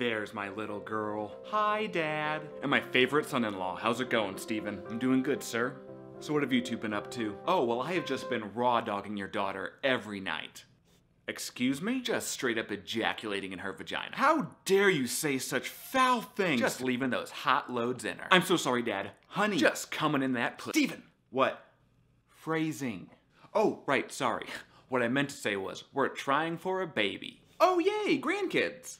There's my little girl. Hi, Dad. And my favorite son-in-law. How's it going, Steven? I'm doing good, sir. So what have you two been up to? Oh, well, I have just been raw dogging your daughter every night. Excuse me? Just straight up ejaculating in her vagina. How dare you say such foul things? Just leaving those hot loads in her. I'm so sorry, Dad. Honey. Just coming in that place. Steven! What? Phrasing. Oh, right, sorry. What I meant to say was, we're trying for a baby. Oh, yay, grandkids.